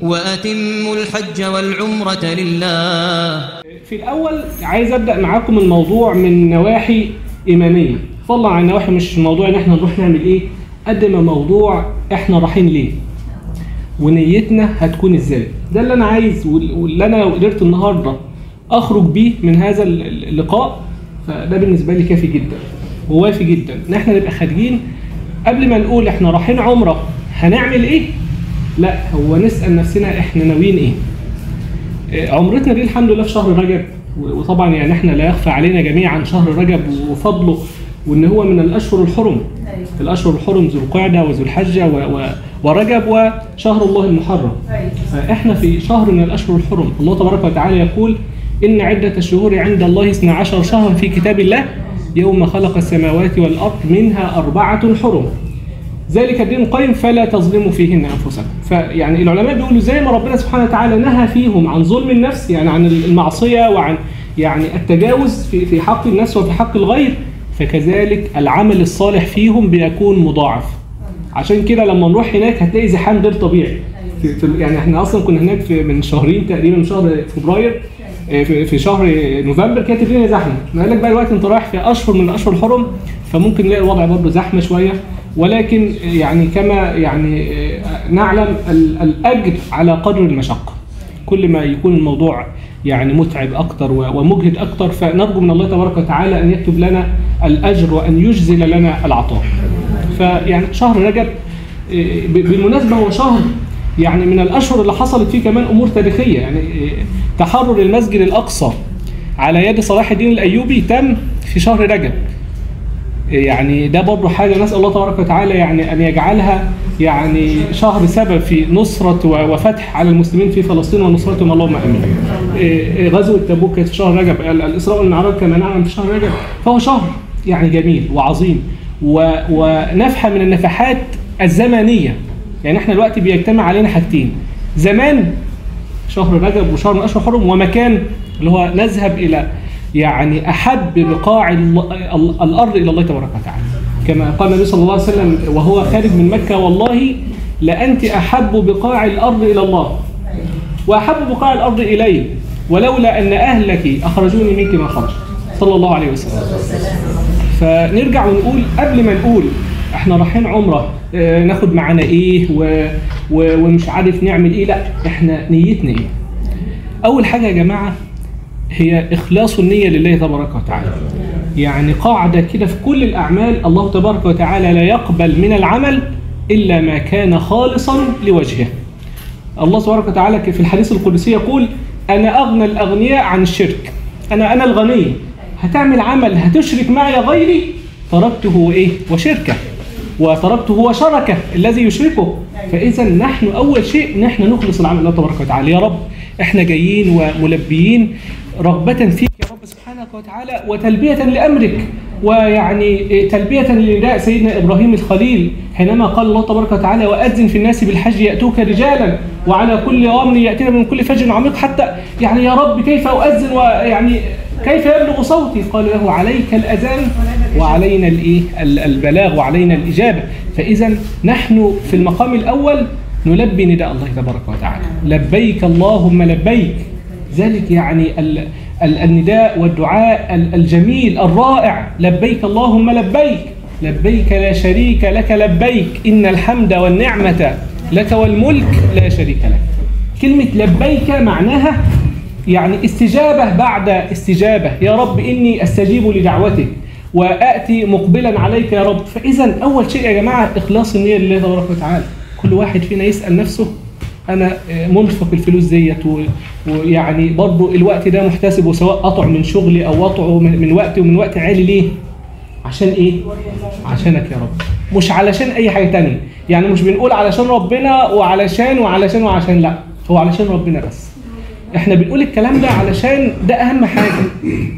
وأتموا الحج والعمرة لله. في الأول عايز أبدأ معاكم الموضوع من نواحي إيمانية. فضلا عن نواحي مش موضوع إن إحنا نروح نعمل إيه. قد ما موضوع إحنا رايحين ليه. ونيتنا هتكون إزاي. ده اللي أنا عايز وال- واللي أنا لو قدرت النهاردة أخرج بيه من هذا ال- اللقاء. فده بالنسبة لي كافي جدا. ووافي جدا. إن إحنا نبقى خارجين. قبل ما نقول إحنا رايحين عمرة هنعمل إيه؟ لا هو نسأل نفسنا إحنا ناويين إيه؟ عمرتنا دي الحمد لله في شهر رجب وطبعا يعني إحنا لا يخفى علينا جميعا شهر رجب وفضله وإن هو من الأشهر الحرم. الأشهر الحرم ذو القعدة وذو الحجة و و ورجب وشهر الله المحرم. فاحنا في شهر من الأشهر الحرم. الله تبارك وتعالى يقول إن عدة الشهور عند الله 12 شهرا في كتاب الله يوم خلق السماوات والأرض منها أربعة حرم. ذلك الدين القيم فلا تظلموا فيهن أنفسكم. فيعني العلماء بيقولوا زي ما ربنا سبحانه وتعالى نهى فيهم عن ظلم النفس يعني عن المعصية وعن يعني التجاوز في في حق النفس وفي حق الغير فكذلك العمل الصالح فيهم بيكون مضاعف. عشان كده لما نروح هناك هتلاقي زحام غير طبيعي. يعني إحنا أصلا كنا هناك في من شهرين تقريبا من شهر فبراير آه، في شهر نوفمبر كانت الدنيا زحمة. قال لك بقى دلوقتي أنت رايح في أشهر من الاشهر الحرم فممكن نلاقي الوضع برضه زحمة شوية. ولكن يعني كما يعني نعلم ال- الأجر على قدر المشقة. كل ما يكون الموضوع يعني متعب أكتر و- ومجهد أكتر فنرجو من الله تبارك وتعالى أن يكتب لنا الأجر وأن يجزل لنا العطاء. فيعني شهر رجب بالمناسبة هو شهر يعني من الأشهر اللي حصلت فيه كمان أمور تاريخية. يعني تحرر المسجد الأقصى على يد صلاح الدين الأيوبي تم في شهر رجب. يعني ده برضه حاجة نسأل الله تبارك وتعالى يعني أن يجعلها يعني شهر سبب في نصرة و- وفتح على المسلمين في فلسطين ونصرتهم اللهم آمين. إيه، إيه، غزوة تبوك كانت في شهر رجب، ال- الإسراء والمعراج كما نعلم في شهر رجب، فهو شهر يعني جميل وعظيم و- ونفحة من النفحات الزمنية. يعني إحنا دلوقتي بيجتمع علينا حاجتين. زمان شهر رجب وشهر من أشهر حرم ومكان اللي هو نذهب إلى يعني أحب بقاع ال- ال- الأرض إلى الله تبارك وتعالى. كما قال النبي صلى الله عليه وسلم وهو خارج من مكة والله لأنت أحب بقاع الأرض إلى الله وأحب بقاع الأرض إلي ولولا أن أهلك أخرجوني منك ما خرجت. صلى الله عليه وسلم. فنرجع ونقول قبل ما نقول إحنا رايحين عمرة آه ناخد معانا إيه و و ومش عارف نعمل إيه لا إحنا نيتنا إيه. أول حاجة يا جماعة هي إخلاص النية لله تبارك وتعالى. يعني قاعدة كده في كل الأعمال الله تبارك وتعالى لا يقبل من العمل إلا ما كان خالصا لوجهه. الله تبارك وتعالى في الحديث القدسي يقول أنا أغنى الأغنياء عن الشرك. أنا أنا الغني. هتعمل عمل هتشرك معي غيري؟ تركته وايه وشركه. وتركته وشركه الذي يشركه. فاذا نحن أول شيء نحن نخلص العمل. لله تبارك وتعالى. يا رب إحنا جايين وملبيين رغبة فيك يا رب سبحانك وتعالى وتلبية لأمرك ويعني تلبية لنداء سيدنا إبراهيم الخليل حينما قال الله تبارك وتعالى وأذن في الناس بالحج يأتوك رجالا وعلى كل أمر يأتينا من كل فج عميق حتى يعني يا رب كيف أؤذن ويعني كيف يبلغ صوتي؟ قال له عليك الأذان وعلينا الإيه؟ ال- البلاغ وعلينا الإجابة. فإذا نحن في المقام الأول نلبي نداء الله تبارك وتعالى. لبيك اللهم لبيك. ذلك يعني ال ال النداء والدعاء ال- الجميل الرائع. لبيك اللهم لبيك. لبيك لا شريك لك لبيك. إن الحمد والنعمة لك والملك لا شريك لك. كلمة لبيك معناها يعني استجابة بعد استجابة. يا رب إني أستجيب لدعوتك وآتي مقبلا عليك يا رب. فإذا أول شيء يا جماعة إخلاص النية لله تبارك وتعالى. كل واحد فينا يسأل نفسه أنا منفق الفلوس ديت ويعني برضه الوقت ده محتسبه سواء قطع من شغلي أو قطعه من, من وقتي ومن وقت عالي ليه؟ عشان إيه؟ عشانك يا رب مش علشان أي حاجة تانية يعني مش بنقول علشان ربنا وعلشان وعلشان وعشان لأ هو علشان ربنا بس إحنا بنقول الكلام ده علشان ده أهم حاجة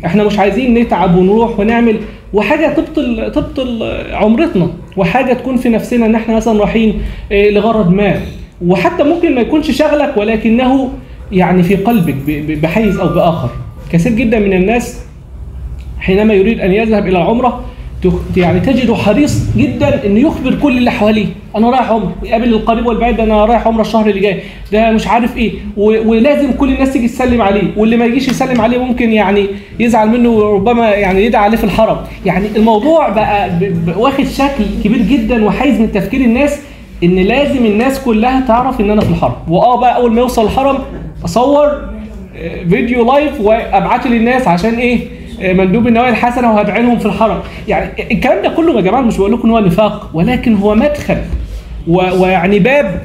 إحنا مش عايزين نتعب ونروح ونعمل وحاجة تبطل تبطل عمرتنا وحاجة تكون في نفسنا إن إحنا مثلا رايحين آه، لغرض ما. وحتى ممكن ما يكونش شغلك ولكنه يعني في قلبك بحيز أو بآخر. كثير جدا من الناس حينما يريد أن يذهب إلى العمرة يعني تجده حريص جدا إنه يخبر كل اللي حواليه. أنا رايح عمره يقابل القريب والبعيد أنا رايح عمره الشهر اللي جاي. ده مش عارف إيه. ولازم كل الناس تيجي تسلم عليه. واللي ما يجيش يسلم عليه ممكن يعني يزعل منه وربما يعني يدعي عليه في الحرم يعني الموضوع بقى واخد شكل كبير جدا وحيز من تفكير الناس إن لازم الناس كلها تعرف إن أنا في الحرم وآه بقى أول ما يوصل الحرم أصور فيديو لايف وأبعته للناس عشان إيه؟ مندوب النوايا الحسنه وهدعي لهم في الحرم. يعني الكلام ده كله يا جماعة مش بقول لكم إن هو نفاق ولكن هو مدخل. ويعني باب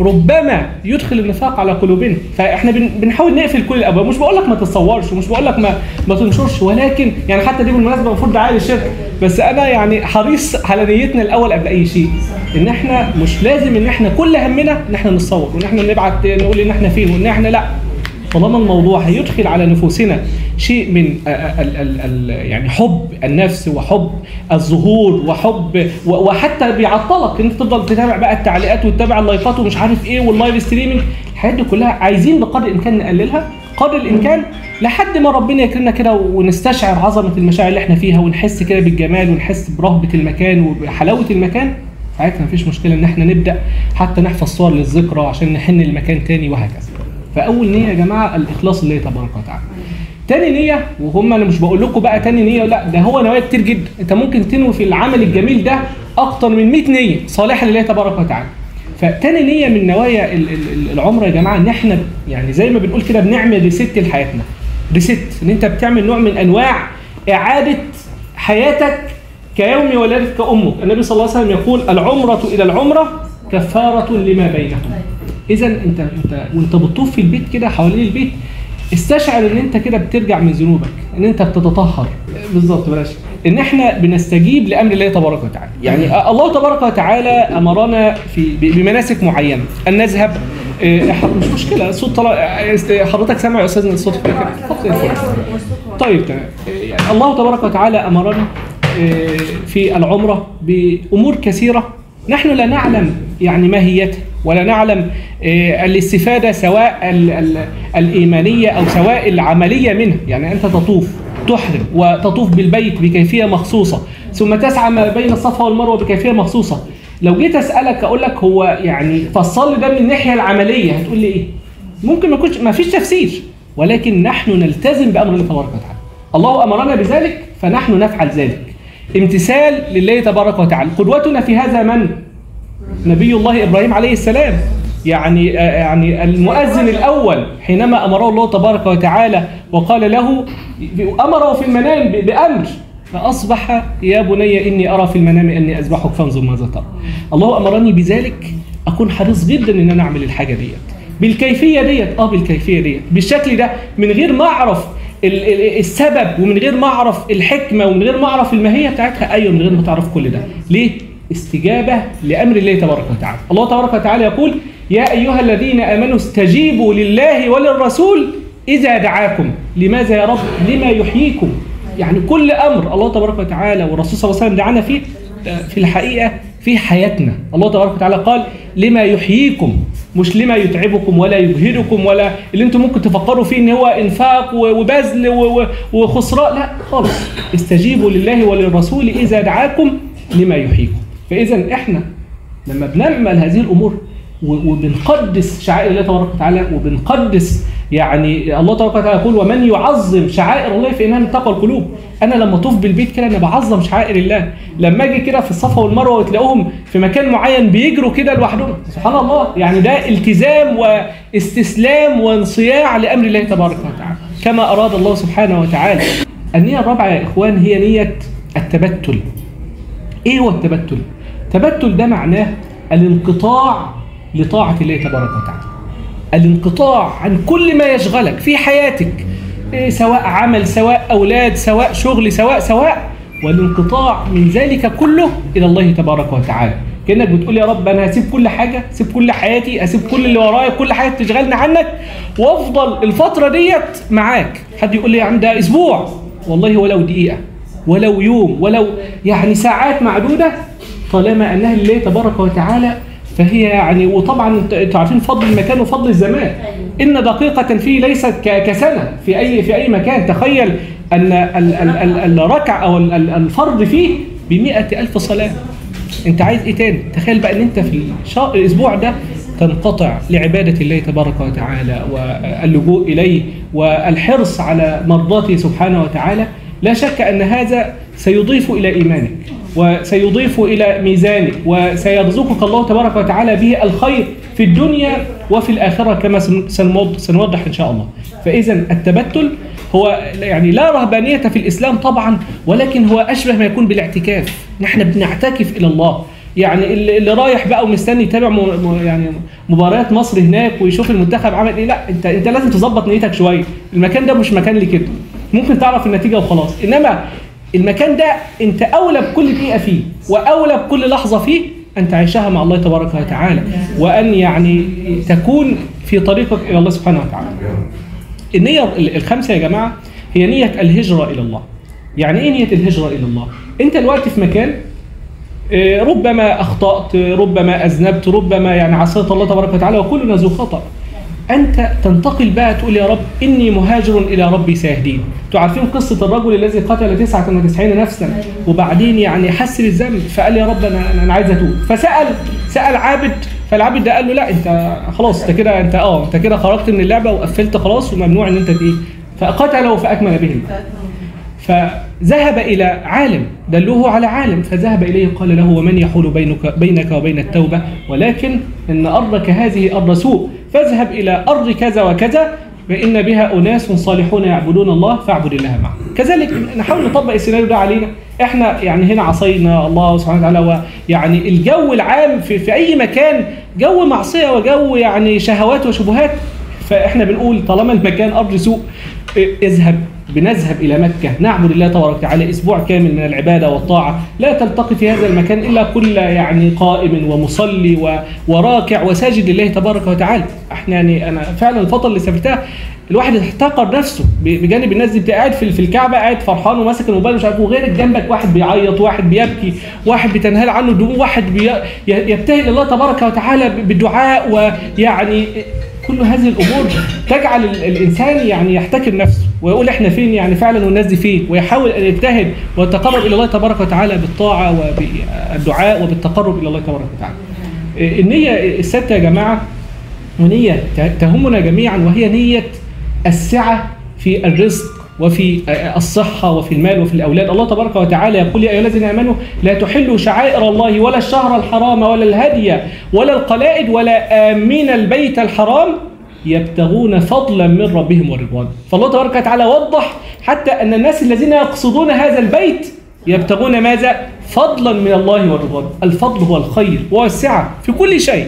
ربما يدخل النفاق على قلوبنا. فإحنا بن- بنحاول نقفل كل الأبواب. مش بقول لك ما تتصورش ومش بقول لك ما ما تنشرش ولكن يعني حتى دي بالمناسبة المفروض دعايه للشركه بس أنا يعني حريص على نيتنا الأول قبل أي شيء إن إحنا مش لازم إن إحنا كل همنا إن إحنا نتصور وإن إحنا نبعت نقول إن إحنا فين وإن إحنا لأ. طالما الموضوع هيدخل على نفوسنا شيء من ال ال ال يعني حب النفس وحب الظهور وحب وحتى بيعطلك. ان إنت تفضل تتابع بقى التعليقات وتتابع ال live ات ومش عارف إيه وال live streaming الحاجات دي كلها عايزين بقدر الإمكان نقللها. قدر الإمكان لحد ما ربنا يكرمنا كده ونستشعر عظمة المشاعر اللي إحنا فيها ونحس كده بالجمال ونحس برهبة المكان وبحلاوه المكان. ساعتها مفيش مشكلة إن إحنا نبدأ حتى نحفظ صور للذكرى عشان نحن المكان تاني وهكذا. فأول نية يا جماعة الإخلاص لله تبارك وتعالى. تاني نية وهم أنا مش بقول لكم بقى تاني نية لا ده هو نوايا كتير جدا. أنت ممكن تنوي في العمل الجميل ده أكتر من 100 نية صالحة لله تبارك وتعالى. فتاني نية من نوايا ال- ال- ال- العمرة يا جماعة إن إحنا يعني زي ما بنقول كده بنعمل ريست لحياتنا. ريست إن أنت بتعمل نوع من أنواع إعادة حياتك كيوم ولدتك أمك النبي صلى الله عليه وسلم يقول العمرة إلى العمرة كفارة لما بينهم. اذا انت انت وأنت بتطوف في البيت كده حوالين البيت استشعر ان انت كده بترجع من ذنوبك ان انت بتتطهر. بالظبط بلاش. ان إحنا بنستجيب لأمر الله تبارك وتعالى. يعني الله تبارك وتعالى أمرنا في بمناسك معينة. أن نذهب إيه، ح- مش مشكلة. الصوت طلع حضرتك سامع يا أستاذ الصوت. طيب تمام. يعني الله تبارك وتعالى أمرنا إيه، في العمرة بأمور كثيرة. نحن لا نعلم يعني ماهيتها ولا نعلم آه، الاستفادة سواء ال- ال- الإيمانية أو سواء العملية منها يعني أنت تطوف تحرم وتطوف بالبيت بكيفية مخصوصة. ثم تسعى ما بين الصفا والمروة بكيفية مخصوصة. لو جيت أسألك أقول لك هو يعني فصل ده من الناحية العملية هتقول لي إيه؟ ممكن ما يكونش ما فيش تفسير. ولكن نحن نلتزم بأمر الله تبارك وتعالى. الله أمرنا بذلك فنحن نفعل ذلك. امتثال لله تبارك وتعالى. قدوتنا في هذا من؟ نبي الله إبراهيم عليه السلام. يعني آه، يعني المؤذن الأول حينما أمره الله تبارك وتعالى وقال له أمره في المنام بأمر. فأصبح يا بني إني أرى في المنام أني أذبحك فانظر ماذا ترى. الله أمرني بذلك. أكون حريص جدا إن أنا أعمل الحاجة ديت. بالكيفية ديت. آه بالكيفية ديت. بالشكل ده من غير ما أعرف ال- ال- السبب ومن غير ما أعرف الحكمة ومن غير ما أعرف الماهية بتاعتها أيوه من غير ما تعرف كل ده. ليه؟ استجابة لأمر الله تبارك وتعالى. الله تبارك وتعالى يقول يا أيها الذين آمنوا استجيبوا لله وللرسول إذا دعاكم. لماذا يا رب؟ لما يحييكم. يعني كل أمر الله تبارك وتعالى والرسول صلى الله عليه وسلم دعانا فيه في الحقيقة في حياتنا. الله تبارك وتعالى قال لما يحييكم. مش لما يتعبكم ولا يجهدكم ولا اللي أنتم ممكن تفكروا فيه إن هو إنفاق وبذل وخسراء. لا خالص. استجيبوا لله وللرسول إذا دعاكم لما يحييكم. فإذا إحنا لما بنعمل هذه الأمور وبنقدس شعائر الله تبارك وتعالى وبنقدس يعني الله تبارك وتعالى يقول ومن يعظم شعائر الله فإنها من تقوى القلوب. أنا لما أطوف بالبيت كده أنا بعظم شعائر الله. لما أجي كده في الصفا والمروة وتلاقوهم في مكان معين بيجروا كده لوحدهم. سبحان الله. يعني ده التزام واستسلام وانصياع لأمر الله تبارك وتعالى. كما أراد الله سبحانه وتعالى. النية الرابعة يا إخوان هي نية التبتل. إيه هو التبتل؟ التبتل ده معناه الانقطاع لطاعة الله تبارك وتعالى. الانقطاع عن كل ما يشغلك في حياتك إيه سواء عمل سواء أولاد سواء شغل سواء سواء. والانقطاع من ذلك كله إلى الله تبارك وتعالى. كأنك بتقول يا رب أنا هسيب كل حاجة هسيب كل حياتي هسيب كل اللي ورايا كل حاجة تشغلني عنك وأفضل الفترة ديت معاك. حد يقول لي يا عم ده أسبوع؟ والله ولو دقيقة ولو يوم ولو يعني ساعات معدودة طالما أنها لله تبارك وتعالى فهي يعني وطبعا انت- أنتوا عارفين فضل المكان وفضل الزمان. إن دقيقة فيه ليست كسنة في أي في أي مكان تخيل ال- الركع ال- الفرض فيه بمئة ألف صلاة. أنت عايز إيه تاني؟ تخيل بقى أن أنت في الشهر الأسبوع ده تنقطع لعبادة الله تبارك وتعالى واللجوء إليه والحرص على مرضاته سبحانه وتعالى. لا شك أن هذا سيضيف إلى إيمانك. وسيضيف إلى ميزانك وسيرزقك الله تبارك وتعالى به الخير في الدنيا وفي الآخرة كما سن- سنوض- سنوضح إن شاء الله. فإذا التبتل هو يعني لا رهبانية في الإسلام طبعا ولكن هو أشبه ما يكون بالاعتكاف. نحن بنعتكف إلى الله. يعني اللي رايح بقى ومستني يتابع يعني مباريات مصر هناك ويشوف المنتخب عمل إيه. لا انت أنت لازم تظبط نيتك شوية. المكان ده مش مكان لكده. ممكن تعرف النتيجة وخلاص. إنما المكان ده انت أولى بكل دقيقه فيه وأولى بكل لحظة فيه أن تعيشها مع الله تبارك وتعالى وأن يعني تكون في طريقك إلى الله سبحانه وتعالى. النية ال- الخمسة يا جماعة هي نية الهجرة إلى الله. يعني إيه نية الهجرة إلى الله؟ أنت الوقت في مكان آه، ربما أخطأت ربما أذنبت ربما يعني عصيت الله تبارك وتعالى وكلنا ذو خطأ. أنت تنتقل بقى تقول يا رب إني مهاجر إلى ربي سيهدين. أنتوا عارفين قصة الرجل الذي قتل 99 نفسا وبعدين يعني حس بالذنب فقال يا رب أنا أنا عايز أتوب. فسأل سأل عابد فالعابد ده قال له لا أنت خلاص أنت كده أنت أه أنت كده خرجت من اللعبة وقفلت خلاص وممنوع إن أنت إيه فقتله فأكمل به فذهب إلى عالم دلوه على عالم. فذهب إليه قال له ومن يحول بينك, بينك وبين التوبة؟ ولكن إن أرضك هذه أرض سوء. فاذهب إلى أرض كذا وكذا فإن بها أناس صالحون يعبدون الله فاعبد الله معهم كذلك نحاول نطبق السيناريو ده علينا. إحنا يعني هنا عصينا الله سبحانه وتعالى ويعني الجو العام في, في أي مكان جو معصية وجو يعني شهوات وشبهات فإحنا بنقول طالما المكان أرض سوء آه، اذهب. بنذهب إلى مكة. نعبد الله تبارك وتعالى أسبوع كامل من العبادة والطاعة. لا تلتقي في هذا المكان إلا كل يعني قائم ومصلي وراكع وساجد لله تبارك وتعالى. إحنا يعني أنا فعلا الفترة اللي سافرتها الواحد احتقر نفسه بجانب الناس دي قاعد في في الكعبة قاعد فرحان وماسك الموبايل مش عارف وغيرك جنبك واحد بيعيط واحد بيبكي واحد بتنهال عنه الدموع واحد يبتهل الله تبارك وتعالى بالدعاء ويعني كل هذه الأمور تجعل ال- الإنسان يعني يحتكر نفسه. ويقول إحنا فين يعني فعلا والناس دي فين ويحاول أن يجتهد ويتقرب إلى الله تبارك وتعالى بالطاعة وبالدعاء وبالتقرب إلى الله تبارك وتعالى. النية السادسة يا جماعة ونية تهمنا جميعا وهي نية السعة في الرزق وفي الصحة وفي المال وفي الأولاد الله تبارك وتعالى يقول يا أيها الذين آمنوا لا تحلوا شعائر الله ولا الشهر الحرام ولا الهدي ولا القلائد ولا آمين البيت الحرام يبتغون فضلا من ربهم ورضوانا فالله تبارك وتعالى وضح حتى أن الناس الذين يقصدون هذا البيت يبتغون ماذا؟ فضلا من الله ورضوانه. الفضل هو الخير وهو السعة في كل شيء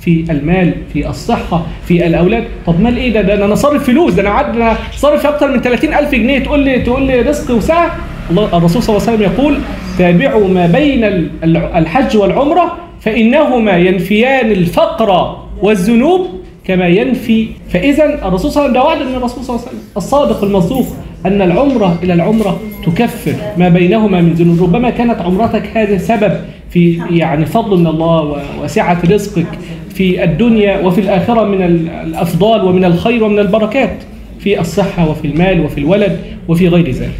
في المال في الصحة في الأولاد. طب مال إيه ده؟ ده أنا صارف فلوس ده أنا عاد صارف أكتر من 30 ألف جنيه. تقول لي تقول لي رزق وسعة. الله الرسول صلى الله عليه وسلم يقول تابعوا ما بين ال- ال- الحج والعمرة فإنهما ينفيان الفقر والذنوب كما ينفي. فإذا الرسول صلى الله عليه وسلم ده وعد من الرسول صلى الله عليه وسلم. الصادق المصدوق أن العمرة إلى العمرة تكفر ما بينهما من ذنوب. ربما كانت عمرتك هذا سبب في يعني فضل من الله وسعة رزقك في الدنيا وفي الآخرة من ال- الأفضال ومن الخير ومن البركات في الصحة وفي المال وفي الولد وفي غير ذلك.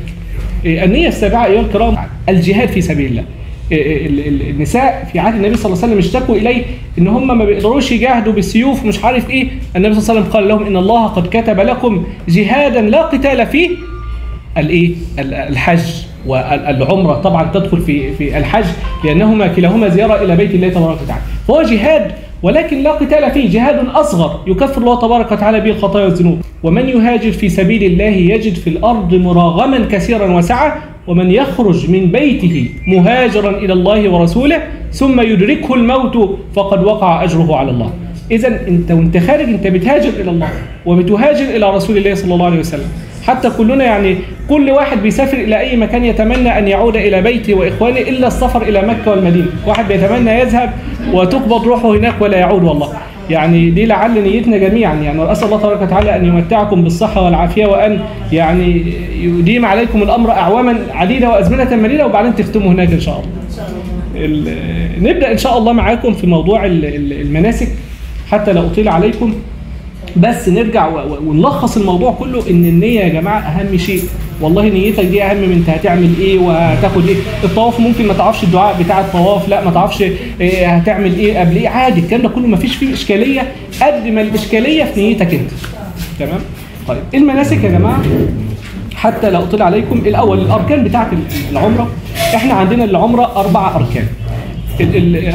إيه، النية السابعة أيها الكرام الجهاد في سبيل الله. ال- ال- النساء في عهد النبي صلى الله عليه وسلم اشتكوا إليه إن هم ما بيقدروش يجاهدوا بالسيوف ومش عارف إيه. النبي صلى الله عليه وسلم قال لهم إن الله قد كتب لكم جهادا لا قتال فيه. الايه ال- الحج والعمرة طبعا تدخل في في الحج لأنهما كلاهما زيارة إلى بيت الله تبارك وتعالى. فهو جهاد ولكن لا قتال فيه. جهاد أصغر يكفر الله تبارك وتعالى به الخطايا والذنوب ومن يهاجر في سبيل الله يجد في الأرض مراغما كثيرا وسعه ومن يخرج من بيته مهاجرا إلى الله ورسوله ثم يدركه الموت فقد وقع أجره على الله. اذا أنت وأنت خارج أنت بتهاجر إلى الله وبتهاجر إلى رسول الله صلى الله عليه وسلم. حتى كلنا يعني كل واحد بيسافر إلى أي مكان يتمنى أن يعود إلى بيته وإخوانه إلا السفر إلى مكة والمدينة. واحد بيتمنى يذهب وتقبض روحه هناك ولا يعود والله. يعني دي لعل نيتنا جميعا. يعني اسال الله تبارك وتعالى أن يمتعكم بالصحة والعافية وأن يعني يديم عليكم الأمر اعواما عديدة وأزمنة مديدة وبعدين تختموا هناك إن شاء الله. ال- نبدأ إن شاء الله معاكم في موضوع ال- ال- المناسك. حتى لا أطيل عليكم. بس نرجع ونلخص الموضوع كله إن النية يا جماعة أهم شيء. والله نيتك دي أهم من أنت هتعمل إيه وهتاخد إيه. الطواف ممكن ما تعرفش الدعاء بتاع الطواف لا ما تعرفش إيه هتعمل إيه قبل إيه عادي. الكلام ده كله ما فيش فيه إشكالية قد ما الإشكالية في نيتك أنت. تمام؟ طيب المناسك يا جماعة حتى لا اطيل عليكم الأول الأركان بتاعه العمرة. إحنا عندنا العمرة أربع أركان.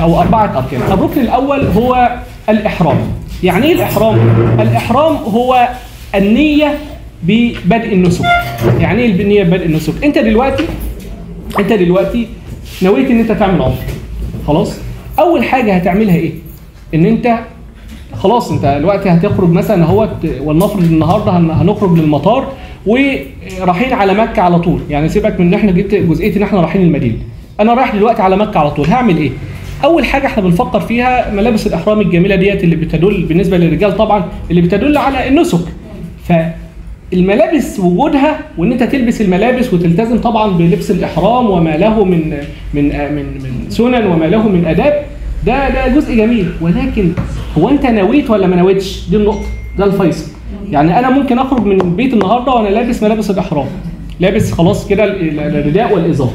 أو أربعة أركان. الركن الأول هو الإحرام. يعني إيه الإحرام؟ الإحرام هو النية ببدء النسك. يعني إيه النية ببدء النسك؟ أنت دلوقتي أنت دلوقتي نويت إن أنت تعمل عمرة. خلاص؟ أول حاجة هتعملها إيه؟ إن انت خلاص أنت دلوقتي هتخرج مثلا أهوت ولنفرض النهارده هن- هنخرج للمطار ورايحين على مكة على طول. يعني سيبك من إن إحنا جبت جزئية إن إحنا رايحين المدينة. أنا رايح دلوقتي على مكة على طول. هعمل إيه؟ أول حاجة إحنا بنفكر فيها ملابس الإحرام الجميلة ديت اللي بتدل بالنسبة للرجال طبعا اللي بتدل على النسك. فالملابس وجودها وإن أنت تلبس الملابس وتلتزم طبعا بلبس الإحرام وما له من من من من سنن وما له من آداب ده ده جزء جميل. ولكن هو أنت نويت ولا ما نويتش؟ دي النقطة ده الفيصل. يعني أنا ممكن أخرج من البيت النهارده وأنا لابس ملابس الإحرام. لابس خلاص كده ال- ال- الرداء والازار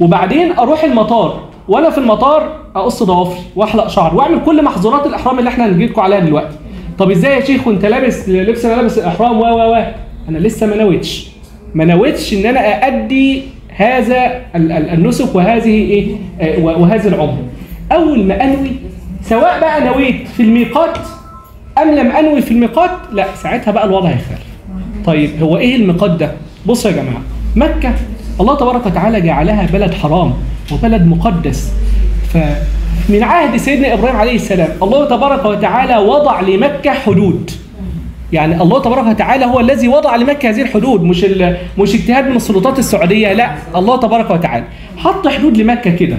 وبعدين أروح المطار. وأنا في المطار أقص ضوافري وأحلق شعري وأعمل كل محظورات الإحرام اللي إحنا هنجي لكم عليها دلوقتي طب إزاي يا شيخ وأنت لابس لبس ملابس الاحرام و و و. أنا لسه ما نويتش. ما نويتش إن أنا أأدي هذا ال- ال- النسك وهذه إيه و- وهذه العمره أول ما أنوي سواء بقى نويت في الميقات أم لم أنوي في الميقات لا ساعتها بقى الوضع هيختلف. طيب هو إيه الميقات ده؟ بصوا يا جماعة مكة الله تبارك وتعالى جعلها بلد حرام وبلد مقدس. فمن عهد سيدنا إبراهيم عليه السلام الله تبارك وتعالى وضع لمكة حدود. يعني الله تبارك وتعالى هو الذي وضع لمكة هذه الحدود مش مش اجتهاد من السلطات السعودية لا الله تبارك وتعالى حط حدود لمكة كده.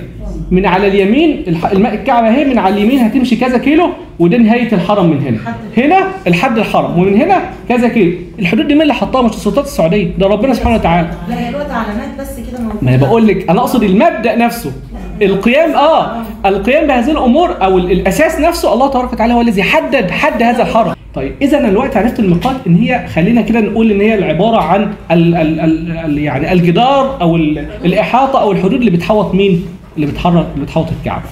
من على اليمين الكعبة اهي من على اليمين هتمشي كذا كيلو وده نهاية الحرم من هنا. هنا الحد الحرم ومن هنا كذا كيلو. الحدود دي مين اللي حطها مش السلطات السعودية ده ربنا سبحانه وتعالى. لا هي علامات بس كده ما أنا بقول لك أنا أقصد المبدأ نفسه. القيام آه القيام بهذه الأمور أو ال- الأساس نفسه الله تبارك وتعالى هو الذي حدد حد هذا الحرم. طيب اذا أنا دلوقتي عرفت الميقات إن هي خلينا كده نقول إن هي العبارة عن ال ال ال ال يعني الجدار أو ال الإحاطة أو الحدود اللي بتحوط مين؟ اللي بتحرك اللي بتحوط الكعبة.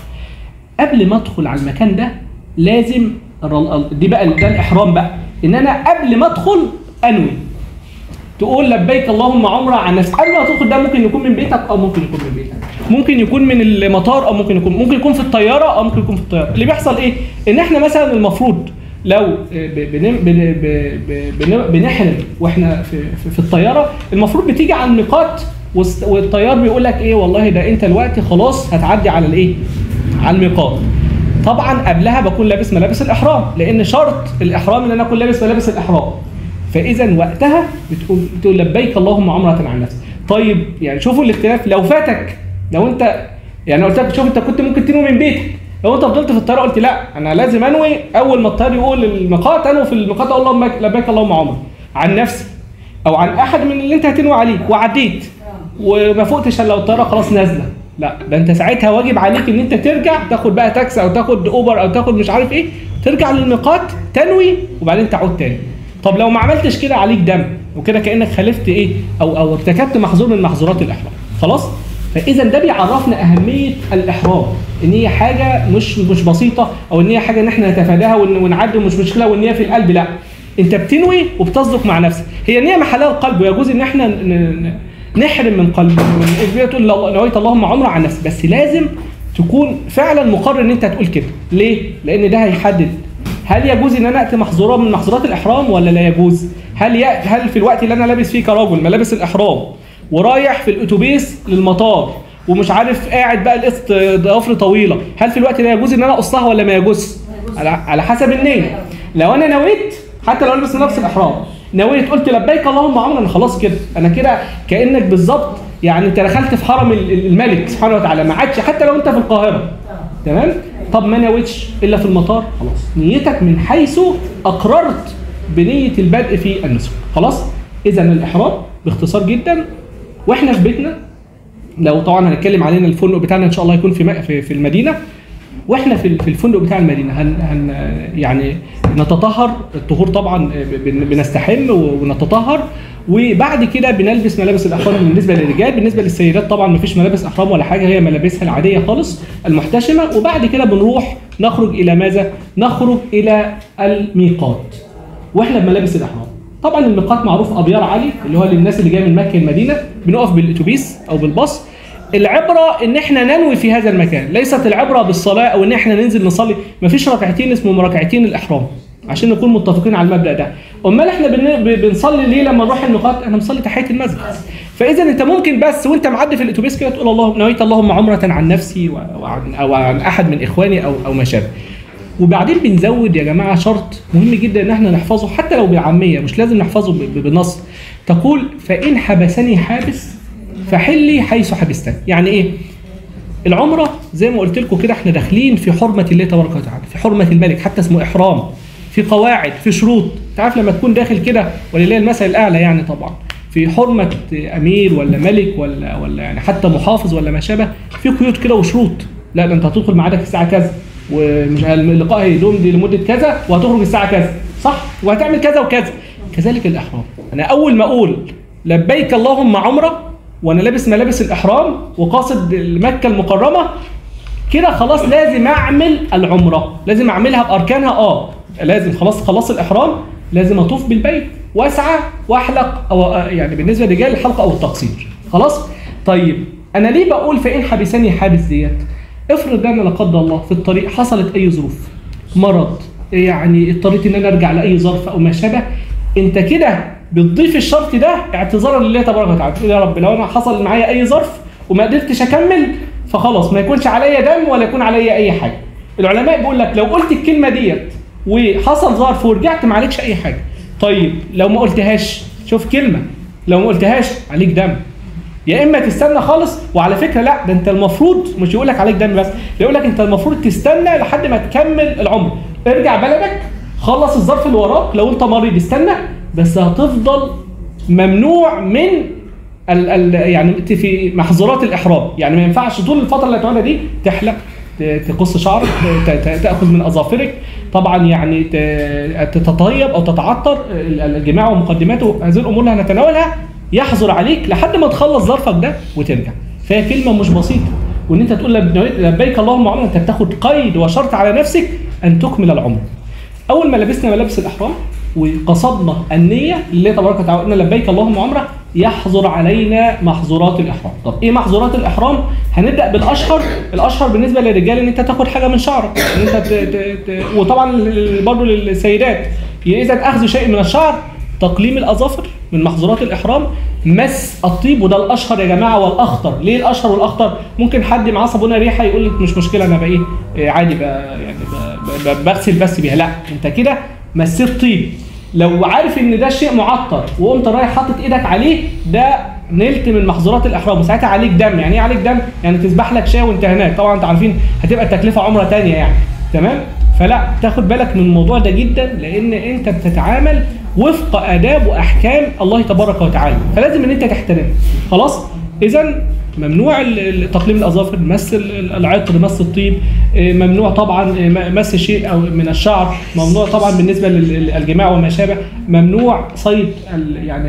قبل ما أدخل على المكان ده لازم دي بقى ده الإحرام بقى. إن أنا قبل ما أدخل أنوي. تقول لبيك اللهم عمرة عن نفسك. قبل ما تدخل ده ممكن يكون من بيتك أو ممكن يكون من بيتك. ممكن يكون من المطار أو ممكن يكون ممكن يكون في الطيارة أو ممكن يكون في الطيارة. اللي بيحصل إيه؟ إن إحنا مثلا المفروض لو بن- بنحرم وإحنا في, في, الطيارة المفروض بتيجي على والس- والطيار بيقول لك إيه؟ والله ده أنت دلوقتي خلاص هتعدي على الإيه؟ على الميقات. طبعا قبلها بكون لابس ملابس الإحرام لأن شرط الإحرام إن أنا أكون لابس ملابس الإحرام. فاذا وقتها بتقول بتقول لبيك اللهم عمرة عن نفسك. طيب يعني شوفوا الاختلاف. لو فاتك لو انت يعني قلت لك شوف أنت كنت ممكن تنوي من بيتك. لو أنت فضلت في الطيارة قلت لا أنا لازم أنوي. أول ما الطيار يقول الميقات أنوي في الميقات. أقول لبيك اللهم عمرة. عن نفسي أو عن أحد من اللي أنت هتنوي عليه. وعديت. وما فوقتش إلا الطيارة خلاص نازلة. لا ده أنت ساعتها واجب عليك إن أنت ترجع تاخد بقى تاكسي أو تاخد أوبر أو تاخد مش عارف إيه ترجع للميقات تنوي وبعدين تعود تاني. طب لو ما عملتش كده عليك دم وكده كأنك خالفت إيه أو أو ارتكبت محظور من محظورات الاحرام خلاص؟ فإذا ده بيعرفنا أهمية الاحرام إن هي حاجة مش مش بسيطة أو إن هي حاجة إن إحنا نتفاداها ون- ونعدي ومش مشكلة وإن هي في القلب لا. أنت بتنوي وبتصدق مع نفسك. هي النيه محلها القلب ويجوز إن إحنا نحرم من قلب من تقول الله- نويت اللهم عمره عن نفسي. بس لازم تكون فعلا مقرر إن أنت هتقول كده. ليه؟ لأن ده هيحدد. هل يجوز إن أنا اتي محظورة من محظورات الإحرام ولا لا يجوز؟ هل. هل في الوقت اللي أنا لابس فيه كرجل ملابس الإحرام ورايح في الأتوبيس للمطار ومش عارف قاعد بقى القسط ضوافر طويلة هل في الوقت ده يجوز إن أنا أقصها ولا ما يجوز؟ على حسب النية. لو أنا نويت حتى لو لابس نفس الإحرام. نويت قلت لبيك اللهم عمرا خلاص كده. أنا كده كأنك بالظبط يعني أنت دخلت في حرم ال- ال- الملك سبحانه وتعالى. ما عادش حتى لو أنت في القاهرة. تمام؟ طب ما نويتش إلا في المطار. خلاص. نيتك من حيث أقررت بنية البدء في النسك. خلاص؟ إذا الإحرام باختصار جدا. وإحنا في بيتنا لو طبعا هنتكلم علينا الفندق بتاعنا إن شاء الله يكون في, في المدينة. وإحنا في الفندق بتاع المدينة هن هن يعني نتطهر الطهور طبعا بن- بنستحم ونتطهر. وبعد كده بنلبس ملابس الإحرام بالنسبة للرجال بالنسبة للسيدات طبعا مفيش ملابس إحرام ولا حاجة هي ملابسها العادية خالص المحتشمة. وبعد كده بنروح نخرج إلى ماذا؟ نخرج إلى الميقات. وإحنا بملابس الإحرام. طبعا الميقات معروف أبيار علي اللي هو للناس اللي جاية من مكة المدينة بنقف بالأتوبيس أو بالباص العبرة إن إحنا ننوي في هذا المكان. ليست العبرة بالصلاة أو إن إحنا ننزل نصلي. مفيش ركعتين اسمهم ركعتين الإحرام عشان نكون متفقين على المبدأ ده. أمال إحنا بنصلي ليه لما نروح الميقات إحنا بنصلي تحية المسجد. فإذا أنت ممكن بس وأنت معدي في الأتوبيس كده تقول الله نويت اللهم عمرة عن نفسي وعن أو عن أحد من إخواني أو أو ما شابه. وبعدين بنزود يا جماعة شرط مهم جدا إن إحنا نحفظه حتى لو بالعاميه مش لازم نحفظه بنص. تقول فإن حبسني حابس فحلي حيث حبستني يعني إيه؟ العمرة زي ما قلت لكم كده إحنا داخلين في حرمة الله تبارك وتعالى في حرمة الملك حتى اسمه إحرام في قواعد في شروط. انت عارف لما تكون داخل كده ولله المثل الأعلى يعني طبعا في حرمة أمير ولا ملك ولا ولا يعني حتى محافظ ولا ما شابه في قيود كده وشروط. لا ده أنت هتدخل ميعادك الساعة كذا ومش اللقاء هيدوم دي لمدة كذا وهتخرج الساعة كذا. صح؟ وهتعمل كذا وكذا. كذلك الإحرام. أنا أول ما أقول لبيك اللهم عمرة وأنا لابس ملابس الاحرام وقاصد مكة المكرمة كده خلاص لازم اعمل العمرة. لازم اعملها بأركانها. آه لازم خلاص خلاص الإحرام لازم أطوف بالبيت. واسعى وأحلق أو يعني بالنسبة للرجال الحلقة أو التقصير. خلاص؟ طيب أنا ليه بقول فإن حبسني حابس ديت؟ افرض أنا لا قدر الله في الطريق حصلت أي ظروف. مرض. يعني اضطريت إن أنا أرجع لأي ظرف أو ما شابه. أنت كده بتضيف الشرط ده اعتذارا لله تبارك وتعالى. تقول يا رب لو أنا حصل معايا أي ظرف وما قدرتش أكمل فخلاص ما يكونش عليا دم ولا يكون عليا أي حاجة. العلماء بيقول لك لو قلت الكلمة ديت وحصل ظرف ورجعت ما عليكش أي حاجة. طيب لو ما قلتهاش شوف كلمة. لو ما قلتهاش عليك دم. يا إما تستنى خالص وعلى فكرة لا ده أنت المفروض مش يقول لك عليك دم بس يقول لك أنت المفروض تستنى لحد ما تكمل العمر. ارجع بلدك خلص الظرف اللي وراك لو أنت مريض استنى. بس هتفضل ممنوع من ال ال يعني في محظورات الإحرام. يعني ما ينفعش طول الفترة اللي هتقعدها دي تحلق تقص شعرك تأخذ من أظافرك. طبعا يعني تتطيب أو تتعطر ال- الجماع ومقدماته. هذه الأمور اللي هنتناولها يحظر عليك لحد ما تخلص ظرفك ده وترجع. فهي كلمة مش بسيطة. وإن أنت تقول لب- لبيك اللهم عمره أنت بتاخد قيد وشرط على نفسك أن تكمل العمره أول ما لبسنا ملابس الإحرام وقصدنا النية لله تبارك وتعالى قلنا لبيك اللهم عمره يحظر علينا محظورات الإحرام. طب إيه محظورات الإحرام؟ هنبدأ بالأشهر. الأشهر بالنسبة للرجال إن أنت تاخد حاجة من شعرك إن أنت ت... ت... ت... وطبعا برضه للسيدات إذا أخذ شيء من الشعر تقليم الأظافر من محظورات الإحرام مس الطيب وده الأشهر يا جماعة والأخطر. ليه الأشهر والأخطر؟ ممكن حد معاه صابونه ريحة يقول لك مش مشكلة أنا بقى إيه إيه عادي بقى يعني بغسل بس بيها. لا أنت كده مسيت طيب. لو عارف إن ده شيء معطر وقمت رايح حاطط إيدك عليه ده نلت من محظورات الاحرام وساعتها عليك دم. يعني إيه عليك دم؟ يعني تذبح لك شاة وأنت هناك. طبعا أنتوا عارفين هتبقى التكلفه عمرة تانية يعني. تمام؟ فلا تاخد بالك من الموضوع ده جدا لأن أنت بتتعامل وفق آداب وأحكام الله تبارك وتعالى. فلازم إن أنت تحترم. خلاص؟ اذا ممنوع تقليم الأظافر مس ال- ال- العطر مس الطيب إيه، ممنوع طبعا م- مس شيء أو من الشعر ممنوع طبعا بالنسبة للجماع وما شابه ممنوع صيد يعني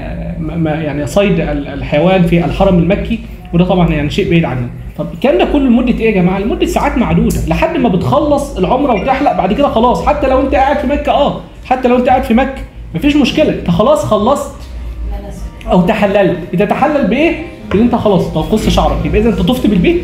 يعني صيد ال- الحيوان في الحرم المكي وده طبعا يعني شيء بعيد عننا طب الكلام ده كله لمدة إيه يا جماعة؟ لمدة ساعات معدودة لحد ما بتخلص العمرة وتحلق بعد كده خلاص حتى لو أنت قاعد في مكة آه حتى لو أنت قاعد في مكة مفيش مشكلة. أنت خلاص خلصت أو تحللت. اذا تحلل بإيه؟ ان انت خلاص تقص شعرك. يبقى إذا انت طفت بالبيت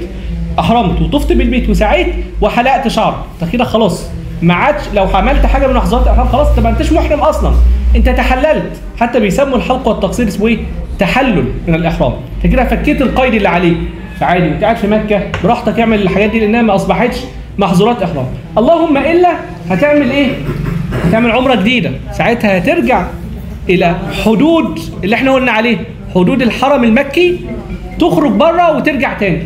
أحرمت وطفت بالبيت وسعيت وحلقت شعرك. انت كده خلاص ما عادش لو عملت حاجة من لحظات الإحرام خلاص أنت ما أنتش محرم أصلا. أنت تحللت. حتى بيسموا الحلق والتقصير اسمه إيه؟ تحلل من الإحرام. أنت كده فكيت القيد اللي عليك. فعادي. أنت قاعد في مكة براحتك اعمل الحاجات دي لأنها ما أصبحتش محظورات إحرام. اللهم إلا هتعمل إيه؟ هتعمل عمرة جديدة. ساعتها هترجع إلى حدود اللي إحنا قلنا عليه. حدود الحرم المكي تخرج بره وترجع تاني.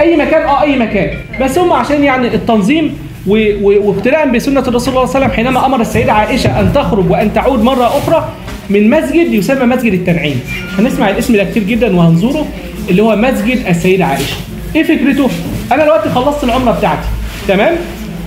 أي مكان آه أي مكان. بس هم عشان يعني التنظيم و- و- وابتلاء بسنة الرسول صلى الله عليه وسلم حينما أمر السيدة عائشة أن تخرج وأن تعود مرة أخرى من مسجد يسمى مسجد التنعيم. هنسمع الاسم ده كتير جدا وهنزوره اللي هو مسجد السيدة عائشة. إيه فكرته؟ أنا دلوقتي خلصت العمرة بتاعتي. تمام؟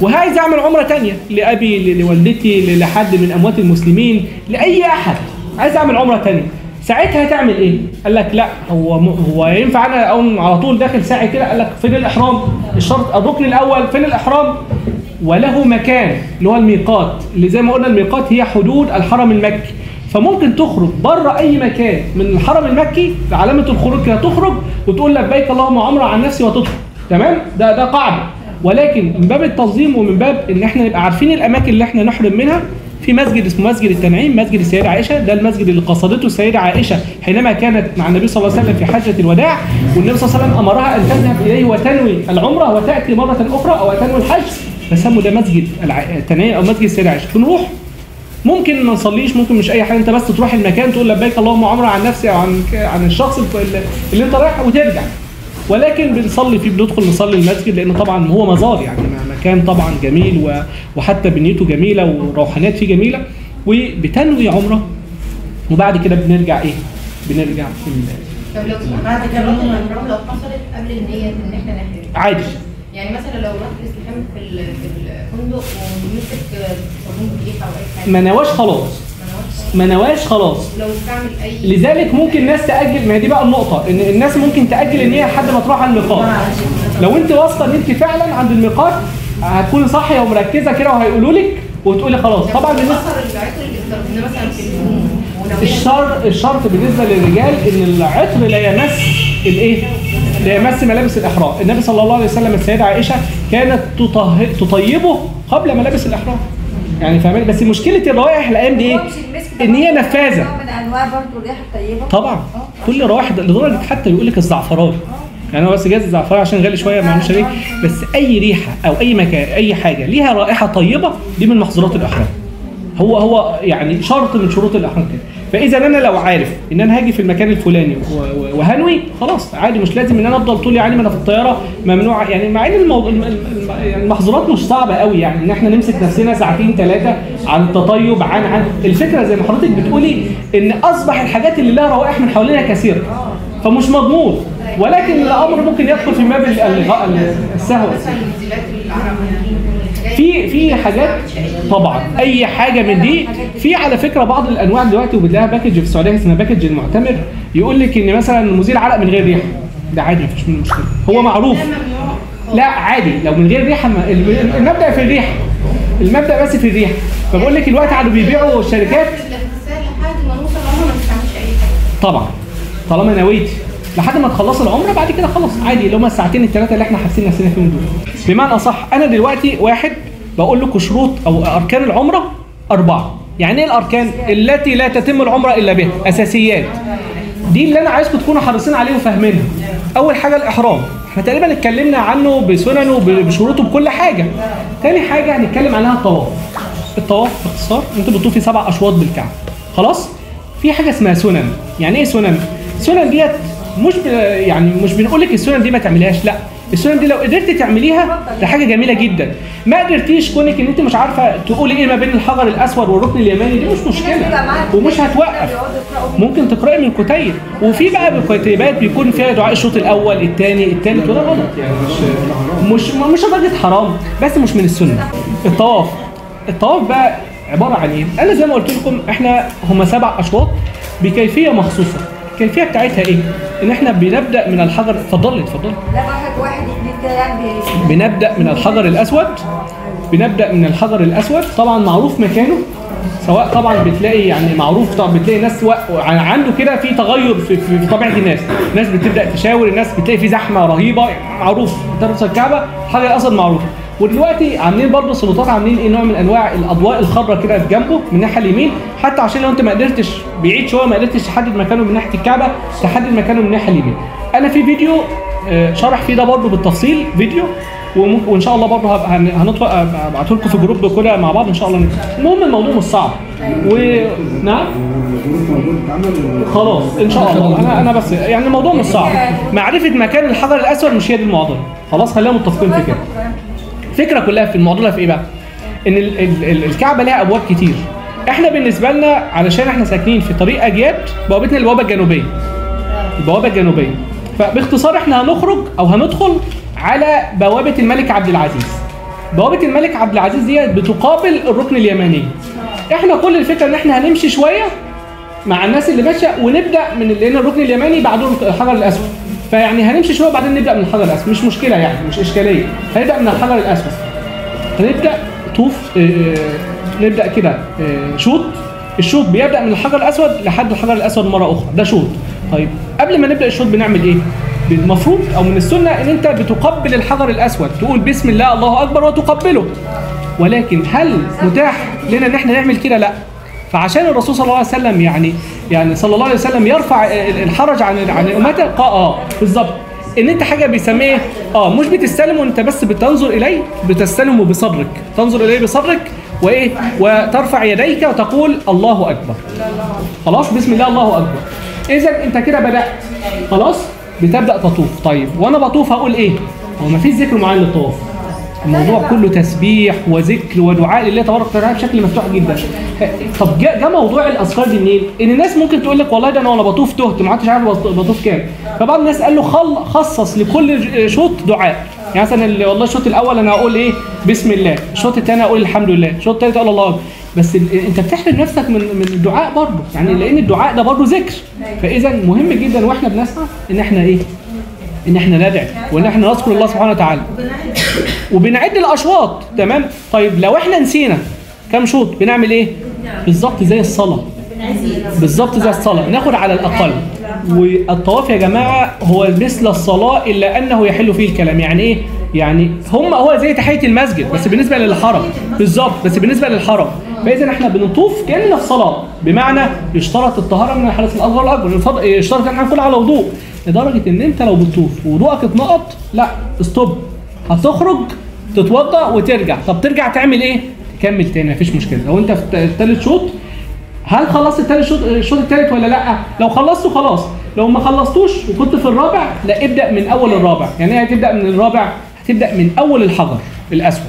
وعايز أعمل عمرة تانية لأبي لوالدتي لحد من أموات المسلمين لأي أحد. عايز أعمل عمرة تانية. ساعتها هتعمل إيه؟ قال لك لا هو م... هو ينفع أنا أقوم على طول داخل ساعي كده قال لك فين الإحرام؟ الشرط الركن الأول فين الإحرام؟ وله مكان اللي هو الميقات اللي زي ما قلنا الميقات هي حدود الحرم المكي فممكن تخرج بره أي مكان من الحرم المكي بعلامه الخروج كده تخرج وتقول لبيك اللهم عمره عن نفسي وتدخل تمام ده ده قاعدة ولكن من باب التنظيم ومن باب إن إحنا نبقى عارفين الأماكن اللي إحنا نحرم منها في مسجد اسمه مسجد التنعيم مسجد السيدة عائشة ده المسجد اللي قصدته السيدة عائشة حينما كانت مع النبي صلى الله عليه وسلم في حجة الوداع والنبي صلى الله عليه وسلم أمرها أن تذهب إليه وتنوي العمرة وتأتي مرة أخرى أو تنوي الحج. فسموا ده مسجد التنعيم أو مسجد السيدة عائشة. بنروح. ممكن ما نصليش ممكن مش أي حاجة. أنت بس تروح المكان تقول لبيك اللهم عمره عن نفسي أو عن عن الشخص اللي- أنت رايح وترجع. ولكن بنصلي فيه بندخل نصلي المسجد لأنه طبعا هو مزار يعني مكان طبعا جميل وحتى بنيته جميلة وروحانيات فيه جميلة وبتنوي عمره. وبعد كده بنرجع إيه؟ بنرجع طب لو بعد كده لو حصلت قبل النية إن إحنا نحرم عادي. يعني مثلا لو رحت استحمت في ال- في الفندق ومسك صابون ريحه أو أي حاجة. ما نواش خلاص. ما نواش خلاص. لو استعمل اي لذلك ممكن ناس تأجل ما هي دي بقى النقطة إن الناس ممكن تأجل ان هي لحد ما تروح على الميقات. لو أنت واثقة إن أنت فعلا عند الميقات هتكوني صاحية ومركزة كده وهيقولوا لك وتقولي خلاص. طبعا الهدوم. ولو هي الشرط بالنسبة للرجال إن العطر لا يمس الإيه؟ لا يمس ملابس الإحرام، النبي صلى الله عليه وسلم السيدة عائشة كانت. تطيبه قبل ملابس الإحرام. يعني فاهمين بس مشكلة الروائح الأيام دي إيه؟ إن هي نفاذة. نوع من أنواع برضه الريحه الطيبة. طبعا. كل روائح لدرجة حتى بيقول لك الزعفران. يعني هو بس جاز الزعفران عشان غالي شوية ما ليه. بس أي ريحة أو أي مكان أي حاجة ليها رائحة طيبة دي من محظورات الأحرام. هو هو يعني شرط من شروط الأحرام كده. فإذا أنا لو عارف إن أنا هاجي في المكان الفلاني وهنوي خلاص عادي مش لازم إن أنا أفضل طول يعني ما أنا في الطيارة ممنوع يعني مع إن يعني المحظورات مش صعبة قوي يعني إن إحنا نمسك نفسنا ساعتين ثلاثة عن التطيب عن عن الفكرة زي ما حضرتك بتقولي إن أصبح الحاجات اللي لها روائح من حوالينا كثيرة فمش مضمون. ولكن الأمر ممكن يدخل في باب السهو. في في حاجات طبعا أي حاجة من دي في على فكرة بعض الأنواع دلوقتي وبتلاقيها package في السعودية اسمها package المعتمر. يقول لك إن مثلا مزيل عرق من غير ريحة. ده عادي مفيش منه مشكلة. هو معروف. لا عادي. لو من غير ريحة المبدأ في الريحة. المبدأ بس في الريحة. فبقول لك الوقت قعدوا بيبيعوا الشركات طبعا. طالما نويت. لحد ما تخلص العمره بعد كده خلاص عادي اللي هم الساعتين الثلاثه اللي إحنا حاسين نفسنا فيهم دول. بمعنى أصح أنا دلوقتي واحد بقول لكم شروط أو أركان العمرة أربعة. يعني إيه الأركان؟ التي لا تتم العمره إلا بها أساسيات. دي اللي أنا عايزكم تكونوا حريصين عليه وفاهمينها. أول حاجة الإحرام. إحنا تقريبا اتكلمنا عنه بسننه بشروطه بكل حاجة. تاني حاجة هنتكلم عنها الطواف. الطواف باختصار انت بتطوفي سبع أشواط بالكعبه خلاص؟ في حاجة اسمها سنن. يعني إيه سنن؟ سنن ديت مش. يعني مش بنقول لك السنن دي ما تعمليهاش لا. السنن دي لو قدرت تعمليها ده حاجة جميلة جدا. ما قدرتيش كونك إن أنت مش عارفة تقولي إيه ما بين الحجر الأسود والركن اليماني دي مش مشكلة. ومش هتوقف. ممكن تقرأي من كتيب وفي بقى بالكتيبات بيكون فيها دعاء الشوط الأول الثاني الثالث وده غلط. يعني مش مش لدرجة حرام بس مش من السنة. الطواف. الطواف بقى عبارة عن إيه؟ أنا زي ما قلت لكم إحنا هم سبع أشواط بكيفية مخصوصة. الكيفية بتاعتها إيه؟ إن إحنا بنبدأ من الحجر اتفضلي اتفضلي لا واحد واحد بنبدأ من الحجر الأسود. بنبدأ من الحجر الأسود. طبعا معروف مكانه سواء طبعا بتلاقي يعني معروف طبعا بتلاقي ناس و- عنده كده في تغير في, في, طبيعة الناس. الناس بتبدأ تشاور الناس بتلاقي في زحمة رهيبة معروف. ترس الكعبة الحجر الأسود معروف. ودلوقتي عاملين برضه السلطات عاملين إيه نوع من أنواع الأضواء الخضراء كده جنبه من الناحيه اليمين. حتى عشان لو أنت ما قدرتش بعيد شوية ما قدرتش تحدد مكانه من ناحية الكعبة تحدد مكانه من الناحيه اليمين. أنا في فيديو آه، شرح فيه ده برضه بالتفصيل فيديو وإن شاء الله برضه ابعته لكم في group كده مع بعض إن شاء الله. المهم الموضوع مش صعب. و نعم؟ خلاص إن شاء الله. أنا أنا بس يعني الموضوع مش صعب. معرفة مكان الحجر الأسود مش هي دي المعضلة. خلاص خلينا متفقين في كده. الفكرة كلها في المعضله في إيه بقى؟ إن ال ال ال الكعبة لها أبواب كتير. إحنا بالنسبة لنا علشان إحنا ساكنين في طريق اجياد بوابتنا البوابة الجنوبية. البوابة الجنوبية. فباختصار إحنا هنخرج أو هندخل على بوابة الملك عبد العزيز. بوابة الملك عبد العزيز ديت بتقابل الركن اليماني. إحنا كل الفكرة إن إحنا هنمشي شوية مع الناس اللي ماشية ونبدأ من لأن الركن اليماني بعده الحجر الأسود. فيعني هنمشي شوية وبعدين نبدأ من الحجر الاسود مش مشكلة يعني مش إشكالية. هنبدأ من الحجر الاسود هنبدأ طوف آه، نبدأ كده آه، شوط. الشوط بيبدأ من الحجر الأسود لحد الحجر الأسود مرة أخرى. ده شوط. طيب قبل ما نبدأ الشوط بنعمل إيه؟ المفروض أو من السنة إن أنت بتقبل الحجر الأسود. تقول بسم الله الله أكبر وتقبله. ولكن هل متاح لنا إن إحنا نعمل كده؟ لا. فعشان الرسول صلى الله عليه وسلم يعني يعني صلى الله عليه وسلم يرفع الحرج عن عن امته قال آه بالظبط. إن أنت حاجة بيسميه آه مش بتستلم وأنت بس بتنظر اليه بتستلمه بصدرك تنظر اليه بصدرك وإيه؟ وترفع يديك وتقول الله أكبر. خلاص؟ بسم الله الله أكبر. إذا أنت كده بدأت. خلاص؟ بتبدأ تطوف. طيب وأنا بطوف هقول إيه؟ هو ما فيش ذكر معين للطواف. الموضوع كله تسبيح وذكر ودعاء لله تبارك وتعالى بشكل مفتوح جدا. طب جاء جا موضوع الأذكار دي منين؟ إن الناس ممكن تقول لك والله ده أنا وأنا بطوف تهت ما عدتش عارف بط- بطوف كام. فبعض الناس قال له خل خصص لكل شوط دعاء. يعني مثلا ال- والله الشوط الأول أنا هقول إيه؟ بسم الله. الشوط الثاني أقول الحمد لله. الشوط الثالث أقول الله أكبر. بس أنت بتحرم نفسك من من الدعاء برضه. يعني لأن الدعاء ده برضه ذكر. فاذا مهم جدا وإحنا بنسعى إن إحنا إيه؟ إن إحنا ندعي وإن إحنا نذكر الله سبحانه وتعالى. وبنعد الأشواط تمام؟ طيب لو إحنا نسينا كام شوط بنعمل إيه؟ بالظبط زي الصلاة. بالظبط زي الصلاة. ناخد على الأقل. والطواف يا جماعة هو مثل الصلاة إلا أنه يحل فيه الكلام. يعني إيه؟ يعني هم هو زي تحية المسجد بس بالنسبة للحرم. بالظبط بس بالنسبة للحرم. فإذا إحنا بنطوف كأننا في صلاة. بمعنى يشترط الطهارة من الحدث الاصغر والأكبر. يشترط إن إحنا نكون على وضوء. لدرجة إن أنت لو بتطوف وضوءك اتنقط لا ستوب هتخرج تتوضأ وترجع. طب ترجع تعمل إيه؟ تكمل تاني مفيش مشكلة. لو أنت في الثالث شوط هل خلصت الثالث شوط الشوط الثالث ولا لأ؟ لو خلصته خلاص. لو ما خلصتوش وكنت في الرابع لا ابدأ من أول الرابع. يعني إيه هتبدأ من الرابع هتبدأ من أول الحجر الأسود.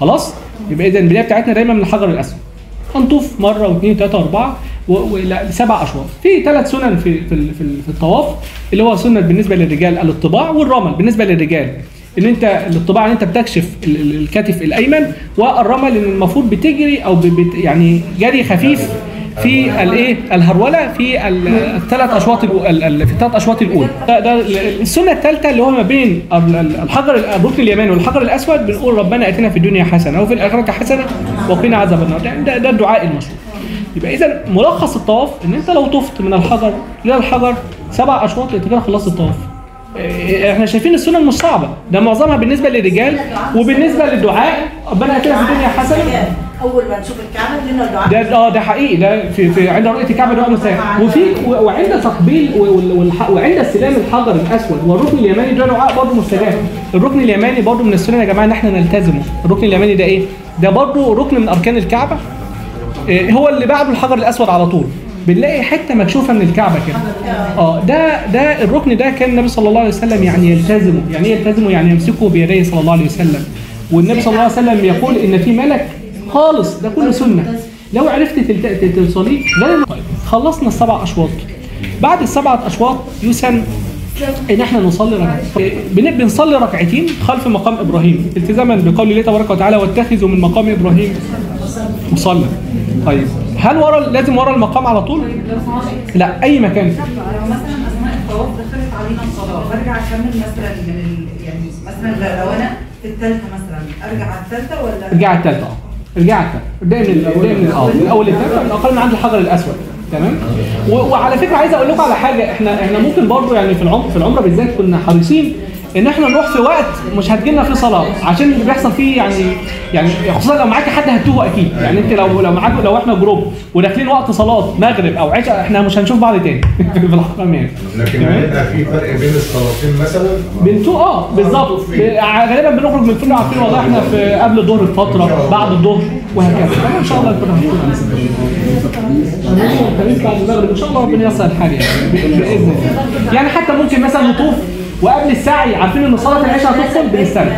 خلاص؟ يبقى اذا البداية بتاعتنا دايما من الحجر الأسود. هنطوف مرة واثنين وثلاثة وأربعة سبع أشواط. في ثلاث سنن في في في الطواف اللي هو سنة بالنسبة للرجال الاطباع والرمل. بالنسبة للرجال ان انت الاطباع ان انت بتكشف ال- ال- الكتف الأيمن والرمل ان المفروض بتجري أو بت يعني جري خفيف في الإيه؟ الهرولة في ال- الثلاث أشواط في الثلاث أشواط الاولى ده, ده ال- السنة الثالثة اللي هو ما بين ال- ال- الحجر الركن اليماني والحجر الأسود بنقول ربنا اتنا في الدنيا حسنة وفي الآخرة حسنه وقنا عذاب النار. ده, ده, الدعاء المشهور يبقى اذا ملخص الطواف إن أنت لو طفت من الحجر إلى الحجر سبع أشواط انت كده خلصت الطواف. إحنا شايفين السنة مش صعبه ده معظمها بالنسبة للرجال وبالنسبة للدعاء. ربنا اتنا في الدنيا حسنة. أول ما نشوف الكعبة لنا الدعاء ده آه ده حقيقي. ده في, في عند رؤية الكعبة دعاء مستجاب وفي وعند تقبيل وعند استلام الحجر الأسود. والركن اليماني ده دعاء برضه مستجاب الركن اليماني برضه من السنن يا جماعة إن إحنا نلتزمه. الركن اليماني ده إيه؟ ده برضه ركن من أركان الكعبة. إيه، هو اللي بعده الحجر الأسود على طول. بنلاقي حتة مكشوفة من الكعبة كده. آه ده ده الركن ده كان النبي صلى الله عليه وسلم يعني يلتزمه. يعني إيه يلتزمه؟ يعني يمسكه بيديه صلى الله عليه وسلم. والنبي صلى الله عليه وسلم يقول إن في ملك خالص. ده كله سنة. لو عرفت توصليه ده طيب خلصنا السبع أشواط. بعد السبعة أشواط يسن إن إحنا نصلي ركعتين. بن- بنصلي ركعتين خلف مقام إبراهيم. التزاما بقول الله تبارك وتعالى واتخذوا من مقام إبراهيم مصلى. طيب. هل ورا لازم ورا المقام على طول؟ لا أي مكان. لو مثلا أثناء الطواف دخلت علينا الصلاة برجع أكمل مثلا من ال... يعني مثلا لو أنا في الثالثه مثلا أرجع على الثالثه ولا؟ ارجع الثالثه آه. ارجع الثالثه ابدا من آه من أول الثالثه من أقل من عند الحجر الأسود. تمام؟ وعلى فكرة عايز أقول لكم على حاجة إحنا إحنا ممكن برضو يعني في العمر في العمرة بالذات كنا حريصين إن إحنا نروح في وقت مش هتجيلنا فيه صلاة. عشان اللي بيحصل فيه يعني يعني خصوصا لو معاك حد هتوه أكيد. يعني أنت لو لو معاك لو إحنا جروب وداخلين وقت صلاة مغرب أو عشاء إحنا مش هنشوف بعض تاني. في الحرم يعني. لكن؟ هيبقى في فرق بين الصلاتين مثلا؟ بنتو آه بالظبط. ب- غالبا بنخرج من الفندق عارفين والله إحنا في قبل الظهر بفترة بعد الظهر وهكذا. إن شاء الله. هنكون الخميس بعد المغرب. إن شاء الله ربنا ييسر الحال يعني بإذن الله. يعني حتى ممكن مثلا نطوف وقبل السعي عارفين إن صلاة العشاء هتدخل؟ بنستنى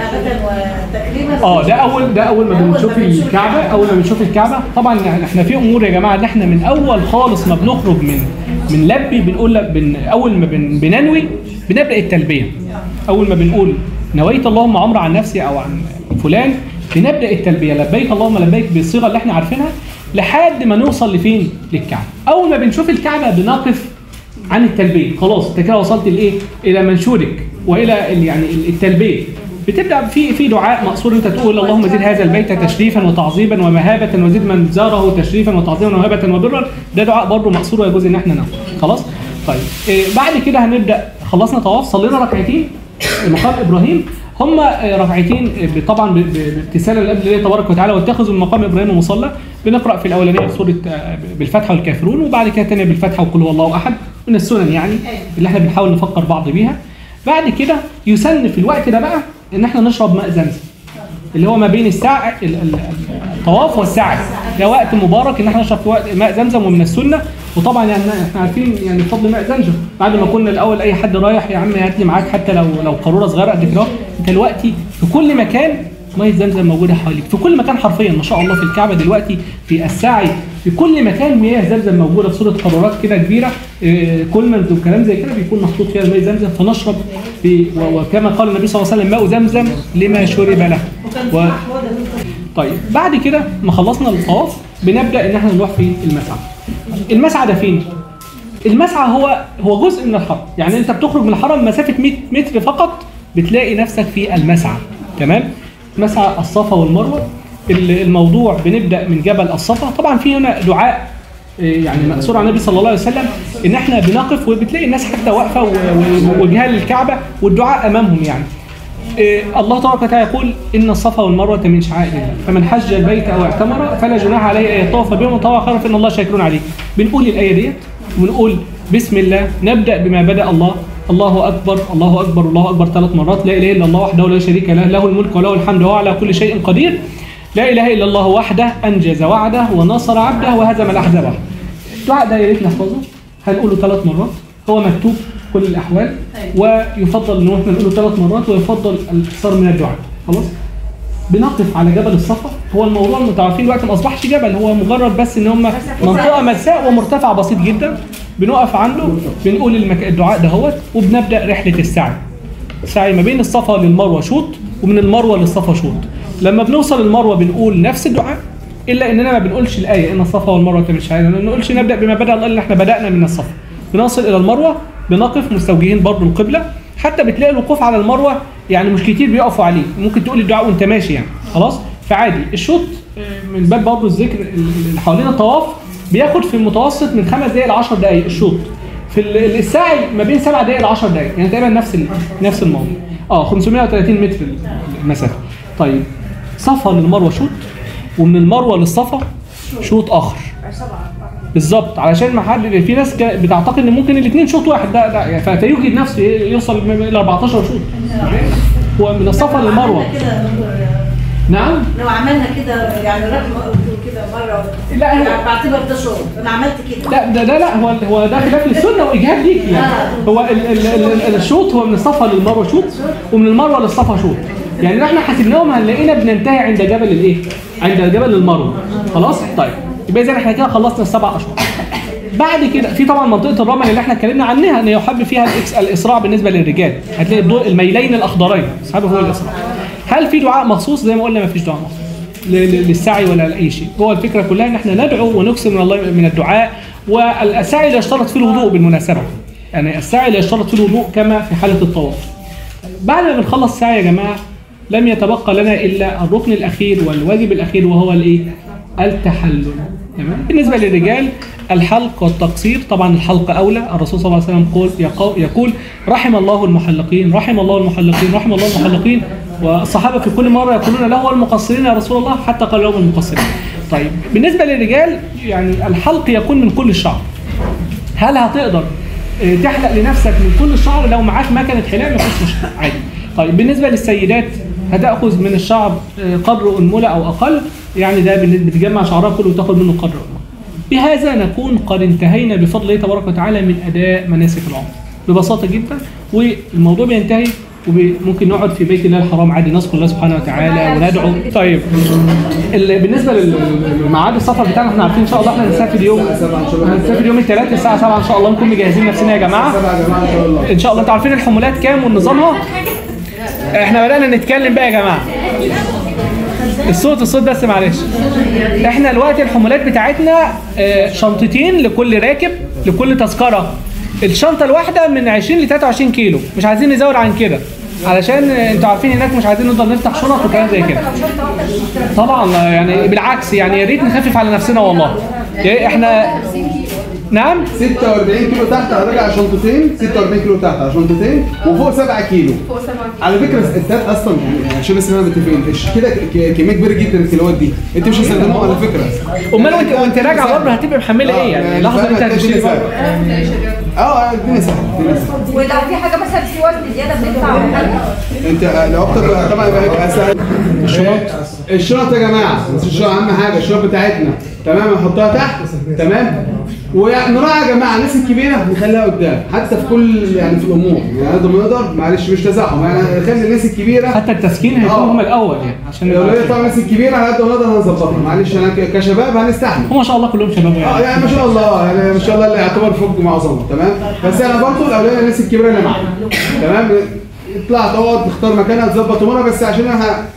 آه ده اول ده أول ما بنشوف الكعبة أول ما بنشوف الكعبة. طبعا إحنا في أمور يا جماعة إن إحنا من أول خالص ما بنخرج من من لبي بنقول لب- بن أول ما بن بننوي بنبدأ التلبية. أول ما بنقول نويت اللهم عمره عن نفسي أو عن فلان بنبدأ التلبية. لبيك اللهم لبيك بالصيغة اللي إحنا عارفينها لحد ما نوصل لفين؟ للكعبة. أول ما بنشوف الكعبة بنقف عن التلبية. خلاص انت كده وصلت لإيه؟ إلى منشورك وإلى ال- يعني ال- التلبية. بتبدأ في في دعاء مقصور انت تقول اللهم زد هذا البيت تشريفا وتعظيما ومهابة وزد من زاره تشريفا وتعظيما ومهابة وبرا. ده دعاء برضه مقصور ويجوز إن إحنا نقول. خلاص؟ طيب. إيه بعد كده هنبدأ. خلصنا طواف. صلينا ركعتين. مقام إبراهيم. هم ركعتين ب- طبعا ب- ب- بامتثالا لامر الله تبارك وتعالى. واتخذوا من مقام إبراهيم مصلى بنقرأ في الأولانية سورة آه، بالفتحة والكافرون وبعد كده الثانية بالفتحة وقل هو الله أحد. من السنن يعني اللي إحنا بنحاول نفكر بعض بيها. بعد كده يسن في الوقت ده بقى إن إحنا نشرب ماء زمزم اللي هو ما بين الساعة ال- ال- الطواف والسعي ده وقت مبارك إن إحنا نشرب في وقت ماء زمزم ومن السنة. وطبعا يعني إحنا عارفين يعني فضل ماء زمزم. بعد ما كنا الأول أي حد رايح يا عم هات لي معاك حتى لو لو قارورة صغيرة قد كده دلوقتي في كل مكان مية زمزم موجودة حواليك. في كل مكان حرفيا ما شاء الله في الكعبة دلوقتي في السعي في كل مكان مياه زمزم موجودة في صورة قارورات كده كبيرة آه، كولمنز وكلام زي كده بيكون محطوط فيها مية زمزم فنشرب في وكما قال النبي صلى الله عليه وسلم ماء زمزم لما شرب له. و... طيب بعد كده ما خلصنا الطواف بنبدأ إن إحنا نروح في المسعى. المسعى ده فين؟ المسعى هو هو جزء من الحرم يعني أنت بتخرج من الحرم مسافة 100 متر فقط بتلاقي نفسك في المسعى. تمام؟ مسعى الصفا والمروة. ال- الموضوع بنبدأ من جبل الصفا. طبعا في هنا دعاء إيه، يعني مأثور عن النبي صلى الله عليه وسلم إن إحنا بنقف وبتلاقي الناس حتى واقفة ووجهها للكعبه والدعاء أمامهم يعني. إيه، الله تبارك وتعالى يقول إن الصفا والمروة من شعائر الله. فمن حج البيت أو اعتمر فلا جناح عليه أن يطوف بهم وطوى خيرا فإن الله شاكر عليه. بنقول الآية ديت ونقول بسم الله نبدأ بما بدأ الله. الله أكبر الله أكبر الله أكبر ثلاث مرات. لا إله إلا الله وحده لا شريك له له الملك وله الحمد وهو على كل شيء قدير. لا إله إلا الله وحده أنجز وعده ونصر عبده وهزم الأحزاب. وحده الدعاء ده يا ريت نحفظه هنقوله ثلاث مرات. هو مكتوب كل الأحوال. ويفضل إن إحنا نقوله ثلاث مرات ويفضل الاكثار من الدعاء. خلاص؟ بنقف على جبل الصفا. هو الموضوع أنتوا عارفين دلوقتي ما أصبحش جبل. هو مجرد بس إن هم منطقة ملساء ومرتفع بسيط جدا. بنقف عنده بنقول المك... الدعاء دهوت وبنبدأ رحلة السعي. سعي ما بين الصفا للمروة شوط ومن المروة للصفا شوط. لما بنوصل المروة بنقول نفس الدعاء إلا إننا ما بنقولش الآية إن الصفا والمروة من شعائر ما بنقولش نبدأ بما بدأ الله إلا إحنا بدأنا من الصفا. بنصل إلى المروة بنقف مستوجهين برضه القبلة حتى بتلاقي الوقوف على المروة يعني مش كتير بيقفوا عليه ممكن تقول الدعاء وأنت ماشي يعني خلاص؟ فعادي الشوط آه، من باب برضه الذكر اللي حوالين الطواف بياخد في المتوسط من خمس دقائق ل 10 دقائق الشوط. في ال- السعي ما بين 7 دقائق ل 10 دقائق يعني تقريبا نفس نفس الموضوع. آه 530 متر المسافة. طيب. صفا للمروه شوط ومن المروة للصفا شوط آخر. بالظبط علشان ما حد في ناس بتعتقد إن ممكن الاثنين شوط واحد. ده ده يعني فيجد نفسه يوصل إلى 14 شوط هو من الصفا للمروة. نعم؟ لو عملنا كده يعني رقم كده مرة لا، هو- يعني بعتبر ده شغل. أنا عملت كده. لا ده ده لا هو هو ده خلاف للسنة وإجهاد ليك يعني. هو ال ال ال الشوط هو من الصفا للمروة شوط ومن المروة للصفا شوط يعني لو إحنا حسبناهم هنلاقينا بننتهي عند جبل الايه؟ عند جبل المروه خلاص؟ طيب. يبقى إذا إحنا كده خلصنا السبع اشهر بعد كده في طبعا منطقة الرمل اللي إحنا اتكلمنا عنها إن يحب فيها الإكس- الإسراع بالنسبة للرجال. هتلاقي الضوء الميلين الأخضرين. صاحبه هو الإسراع. هل في دعاء مخصوص؟ زي ما قلنا ما فيش دعاء مخصوص. للسعي ولا لأي شيء. هو الفكرة كلها إن إحنا ندعو ونكثر من الله من الدعاء. والسعي لا يشترط فيه الوضوء بالمناسبة. يعني السعي لا يشترط فيه الوضوء كما في حالة الطواف بعد ما بنخلص السعي يا جماعة لم يتبقى لنا إلا الركن الأخير والواجب الأخير وهو الإيه؟ التحلل. تمام؟ بالنسبة للرجال الحلق والتقصير طبعا الحلق أولى. الرسول صلى الله عليه وسلم قول يقو- يقول رحم الله المحلقين رحم الله المحلقين رحم الله المحلقين. والصحابة في كل مرة يقولون له والمقصرين يا رسول الله. حتى قال لهم المقصرين. طيب بالنسبة للرجال يعني الحلق يكون من كل الشعر هل هتقدر آه، تحلق لنفسك من كل الشعر لو معاك مكنة حلاق مفيش مشكلة. عادي. طيب بالنسبة للسيدات هتأخذ من الشعر آه، قدر انمله أو أقل؟ يعني ده بتجمع شعرها كله وتاخد منه قدر انمله بهذا نكون قد انتهينا بفضل الله تبارك وتعالى من أداء مناسك العمر. ببساطة جدا والموضوع بينتهي وممكن نقعد في بيت الله الحرام عادي نذكر الله سبحانه وتعالى وندعو. طيب ال- بالنسبة لل- للميعاد السفر بتاعنا إحنا عارفين إن شاء الله إحنا هنسافر يوم هنسافر يوم الثلاث الساعة 7 إن شاء الله نكون مجهزين نفسنا يا جماعة. إن شاء الله أنتوا عارفين الحمولات كام ونظامها إحنا بدأنا نتكلم بقى يا جماعة. الصوت الصوت بس معلش. إحنا دلوقتي الحمولات بتاعتنا آه، شنطتين لكل راكب لكل تذكرة. الشنطة الواحدة من 20 ل 23 كيلو. مش عايزين نزود عن كده. علشان أنتوا عارفين هناك مش عايزين نفضل نفتح شنط وكلام زي كده. طبعا يعني بالعكس يعني يا ريت نخفف على نفسنا والله. إحنا نعم؟ 46 كيلو تحت راجع شنطتين. 46 كيلو تحت على شنطتين وفوق 7 كيلو. على فكرة التات أصلا يعني عشان بس نبقى متفقين إيش كده ك- كمية كبيرة جدا الكيلوات دي. أنت مش هتستخدمهم على فكرة. أمال وانت وأنت راجع برضه هتبقى محملة إيه يعني؟ لحظة أنت هتشتري برضه آه الدنيا سهله ولو في حاجة مثلا في وزن زيادة بندفع ولا حاجة؟ أنت لو أكتر طبعا يبقى هيبقى أسهل. الشنط؟ الشنط يا جماعة بس الشنط أهم حاجة الشنط بتاعتنا. تمام نحطها تحت. تمام؟ ونراعي يا جماعة الناس الكبيره نخليها قدام حتى في كل يعني في الأمور. يعني قد ما نقدر معلش مش تزاحم يعني نخلي الناس الكبيرة حتى التسكين هيكون آه. هم الأول يعني عشان لو هي طبعا الناس الكبيره على قد ما نقدر هنظبطها معلش أنا كشباب هنستحمل. هم ما شاء الله كلهم شباب آه يعني يعني ما شاء الله. يعني ما شاء الله اللي يعتبر فوق معظمهم تمام؟ بس أنا برضه الاولويه للناس الكبيره اللي معايا تمام؟ اطلع تقعد تختار مكانها تظبط أمورها. بس عشان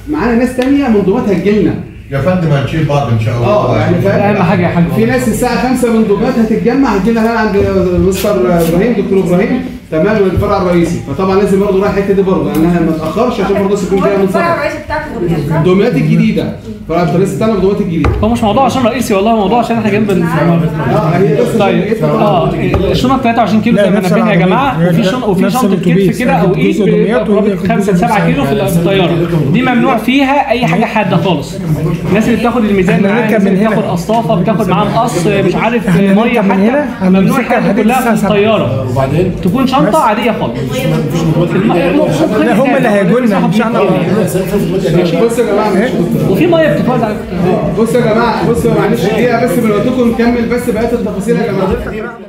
معانا ناس تانية منظومات هتجيلنا يا فندم هنشيل بعض إن شاء الله. آه يعني فاهم؟ أهم حاجة يا حاج. في ناس الساعة 5 منظومات هتتجمع هتجينا هنا عند مستر إبراهيم دكتور إبراهيم. تمام الفرع الرئيسي. فطبعا لازم برضه رايح الحتة دي برضه أنا ما اتاخرش عشان برضه يكون جاية من الفرع الرئيسي بتاعك دمياط الجديدة. فرع الرئيسي بتاعنا الدوميات الجديدة. هو مش موضوع عشان رئيسي والله موضوع عشان إحنا جنب ال- آه هي بس طيب آه الشنط 23 كيلو زي ما نبهنا يا. جماعة. وفي شنط وفي شنطة كتف. كده أو إيد الأتوبيس ودمياط قرابه وهي 5 7 كيلو في الطيارة. دي ممنوع فيها أي حاجة حادة خالص. الناس اللي بتاخد الميزان معاها. بتاخد قصافة بتاخد معاها مقص مش عارف مية حتى ممنوع الحاجات دي كلها في. الطيارة. وبعدين؟ تكون شنطة عادية خالص. هم اللي هيجوا لنا مش إحنا بصوا يا جماعة. مش وفي مية بتتوزع بصوا يا جماعة بصوا معلش دقيقة بس من وقتكم نكمل بس بقية التفاصيل يا جماعة.